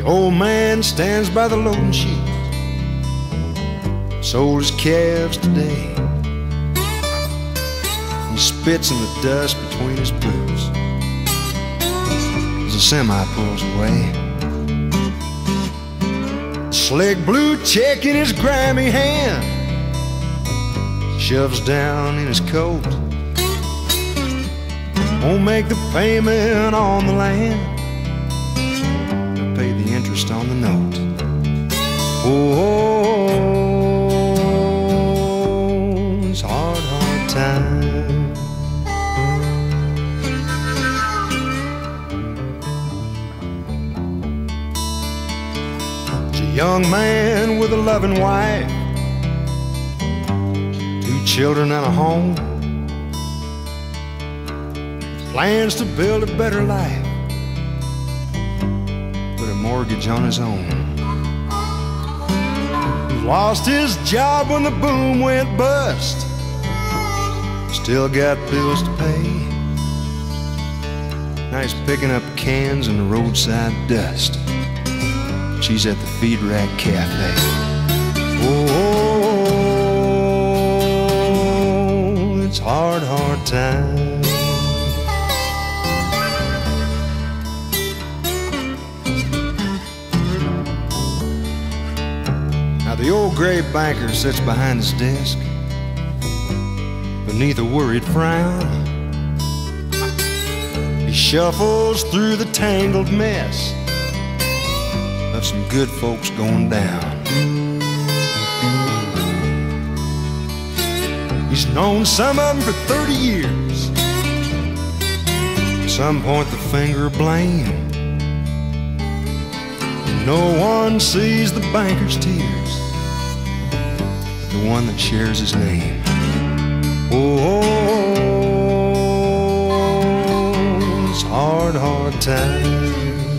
The old man stands by the loading sheet. Sold his calves today. He spits in the dust between his boots as a semi pulls away. Slick blue check in his grimy hand shoves down in his coat. Won't make the payment on the land, on the note. Oh, it's hard, hard time. It's a young man with a loving wife, two children and a home. Plans to build a better life, mortgage on his own. He lost his job when the boom went bust. Still got bills to pay. Now he's picking up cans in the roadside dust. She's at the Feed Rack Cafe. Oh, it's hard, hard time. Now the old gray banker sits behind his desk beneath a worried frown. He shuffles through the tangled mess of some good folks going down. He's known some of them for 30 years. At Some point the finger of blame. No one sees the banker's tears, the one that shares his name. Oh, it's hard, hard time.